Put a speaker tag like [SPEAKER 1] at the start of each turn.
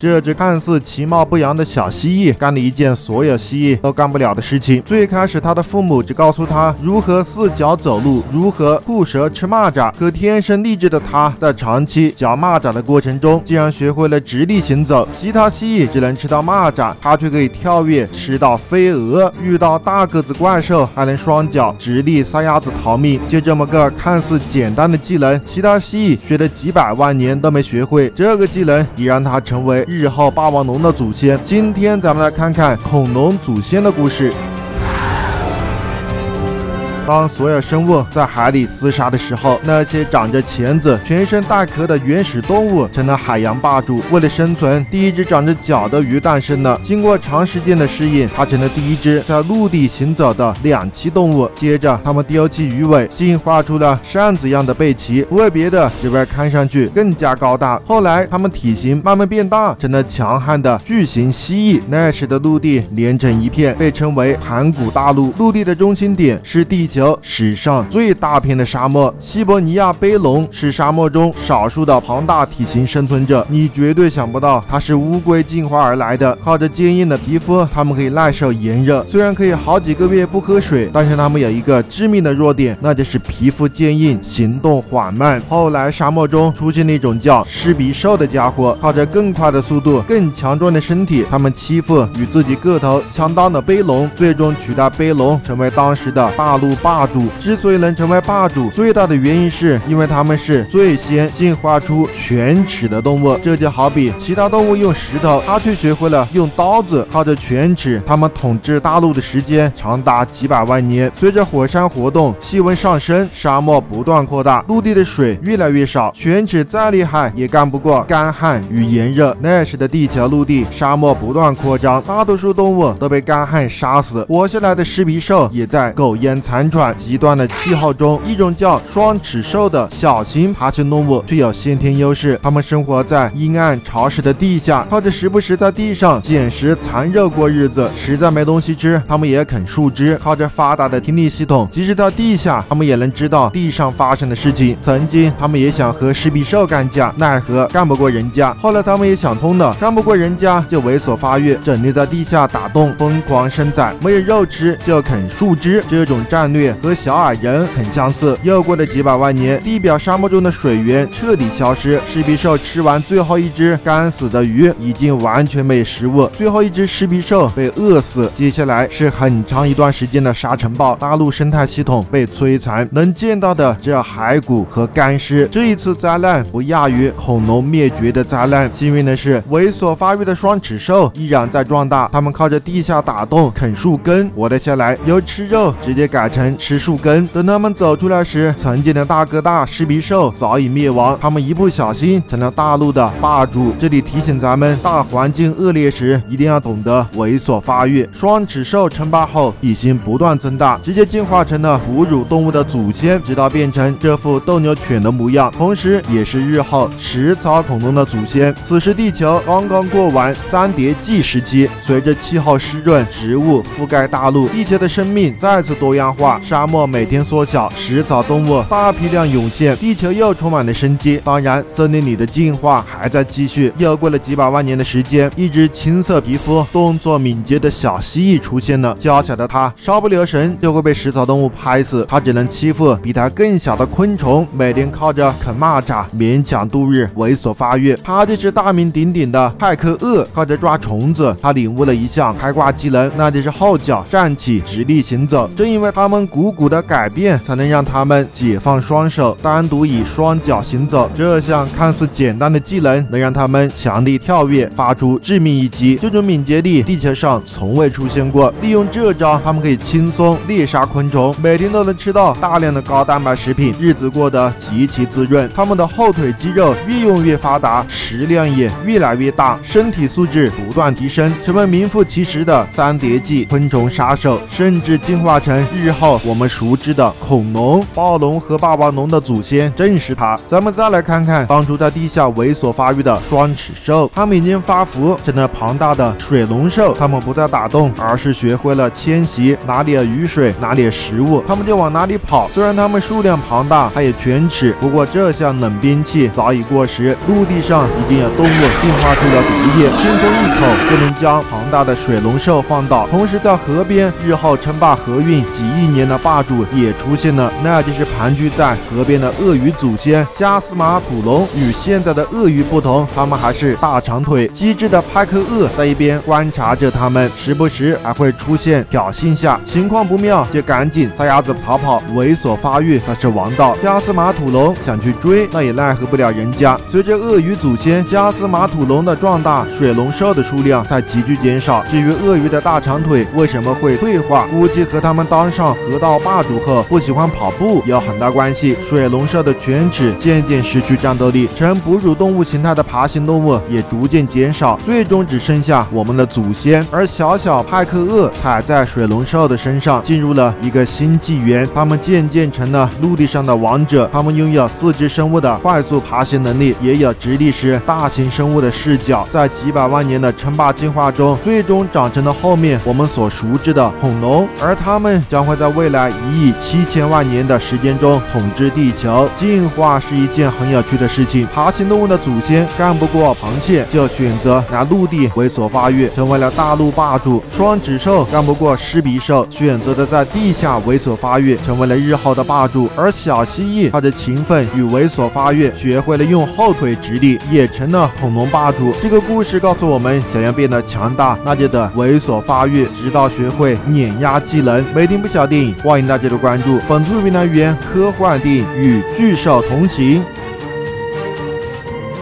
[SPEAKER 1] 这只看似其貌不扬的小蜥蜴干了一件所有蜥蜴都干不了的事情。最开始，他的父母只告诉他如何四脚走路，如何吐舌吃蚂蚱。可天生丽质的他，在长期嚼蚂蚱的过程中，竟然学会了直立行走。其他蜥蜴只能吃到蚂蚱，他却可以跳跃吃到飞蛾。遇到大个子怪兽，还能双脚直立撒丫子逃命。就这么个看似简单的技能，其他蜥蜴学了几百万年都没学会。这个技能也让他成为日号霸王龙的祖先。今天咱们来看看恐龙祖先的故事。当所有生物在海里厮杀的时候，那些长着钳子、全身带壳的原始动物成了海洋霸主。为了生存，第一只长着脚的鱼诞生了。经过长时间的适应，它成了第一只在陆地行走的两栖动物。接着，它们丢弃鱼尾，进化出了扇子一样的背鳍，不为别的，只为看上去更加高大。后来，它们体型慢慢变大，成了强悍的巨型蜥蜴。那时的陆地连成一片，被称为盘古大陆。陆地的中心点是地球。史上最大片的沙漠，西伯尼亚背龙是沙漠中少数的庞大体型生存者。你绝对想不到，它是乌龟进化而来的。靠着坚硬的皮肤，它们可以耐受炎热。虽然可以好几个月不喝水，但是它们有一个致命的弱点，那就是皮肤坚硬，行动缓慢。后来沙漠中出现了一种叫狮鼻兽的家伙，靠着更快的速度、更强壮的身体，他们欺负与自己个头相当的背龙，最终取代背龙，成为当时的大陆霸。主之所以能成为霸主，最大的原因是因为他们是最先进化出犬齿的动物。这就好比其他动物用石头，它却学会了用刀子。靠着犬齿，它们统治大陆的时间长达几百万年。随着火山活动，气温上升，沙漠不断扩大，陆地的水越来越少。犬齿再厉害，也干不过干旱与炎热。那时的地球陆地沙漠不断扩张，大多数动物都被干旱杀死，活下来的狮皮兽也在苟延残喘。极端的气候中，一种叫双齿兽的小型爬行动物具有先天优势。它们生活在阴暗潮湿的地下，靠着时不时在地上捡食残肉过日子。实在没东西吃，它们也啃树枝。靠着发达的听力系统，即使在地下，它们也能知道地上发生的事情。曾经，它们也想和狮比兽干架，奈何干不过人家。后来，它们也想通了，干不过人家就猥琐发育，整天在地下打洞，疯狂生崽。没有肉吃就啃树枝，这种战略。和小矮人很相似。又过了几百万年，地表沙漠中的水源彻底消失。狮皮兽吃完最后一只干死的鱼，已经完全没食物。最后一只狮皮兽被饿死。接下来是很长一段时间的沙尘暴，大陆生态系统被摧残，能见到的只有骸骨和干尸。这一次灾难不亚于恐龙灭绝的灾难。幸运的是，猥琐发育的双齿兽依然在壮大。它们靠着地下打洞啃树根活了下来，由吃肉直接改成。吃树根。等他们走出来时，曾经的大哥大狮鼻兽早已灭亡。他们一不小心成了大陆的霸主。这里提醒咱们，大环境恶劣时，一定要懂得猥琐发育。双齿兽称霸后，体型不断增大，直接进化成了哺乳动物的祖先，直到变成这副斗牛犬的模样，同时也是日后食草恐龙的祖先。此时，地球刚刚过完三叠纪时期，随着气候湿润，植物覆盖大陆，地球的生命再次多样化。沙漠每天缩小，食草动物大批量涌现，地球又充满了生机。当然，森林里的进化还在继续。又过了几百万年的时间，一只青色皮肤、动作敏捷的小蜥蜴出现了。娇小的它稍不留神就会被食草动物拍死，它只能欺负比它更小的昆虫，每天靠着啃蚂蚱勉强度日，猥琐发育。它就是大名鼎鼎的派克鳄，靠着抓虫子，它领悟了一项开挂技能，那就是后脚站起，直立行走。正因为它们股骨的改变才能让他们解放双手，单独以双脚行走。这项看似简单的技能能让他们强力跳跃，发出致命一击。这种敏捷力，地球上从未出现过。利用这招，他们可以轻松猎杀昆虫，每天都能吃到大量的高蛋白食品，日子过得极其滋润。他们的后腿肌肉越用越发达，食量也越来越大，身体素质不断提升，成为名副其实的三叠纪昆虫杀手，甚至进化成日后。我们熟知的恐龙、暴龙和霸王龙的祖先正是它。咱们再来看看当初在地下猥琐发育的双齿兽，它们已经发福成了庞大的水龙兽。它们不再打洞，而是学会了迁徙，哪里有雨水，哪里有食物，它们就往哪里跑。虽然它们数量庞大，它也犬齿，不过这项冷兵器早已过时。陆地上已经有动物进化出了毒液，轻松一口就能将庞大的水龙兽放倒。同时，在河边日后称霸河运几亿年的霸主也出现了，那就是盘踞在河边的鳄鱼祖先加斯马土龙。与现在的鳄鱼不同，它们还是大长腿。机智的派克鳄在一边观察着它们，时不时还会出现挑衅下，情况不妙就赶紧撒丫子逃跑。猥琐发育那是王道，加斯马土龙想去追，那也奈何不了人家。随着鳄鱼祖先加斯马土龙的壮大，水龙兽的数量在急剧减少。至于鳄鱼的大长腿为什么会退化，估计和他们当上河道霸主后不喜欢跑步有很大关系。水龙兽的犬齿渐渐失去战斗力，呈哺乳动物形态的爬行动物也逐渐减少，最终只剩下我们的祖先。而小小派克鳄踩在水龙兽的身上，进入了一个新纪元。它们渐渐成了陆地上的王者。它们拥有四肢生物的快速爬行能力，也有直立时大型生物的视角。在几百万年的称霸进化中，最终长成了后面我们所熟知的恐龙。而它们将会在未未来一亿七千万年的时间中统治地球。进化是一件很有趣的事情。爬行动物的祖先干不过螃蟹，就选择拿陆地猥琐发育，成为了大陆霸主。双趾兽干不过狮鼻兽，选择的在地下猥琐发育，成为了日后的霸主。而小蜥蜴靠着勤奋与猥琐发育，学会了用后腿直立，也成了恐龙霸主。这个故事告诉我们，想要变得强大，那就得猥琐发育，直到学会碾压技能。每天不小电影，欢迎大家的关注。本次频来源科幻电影与巨兽同行。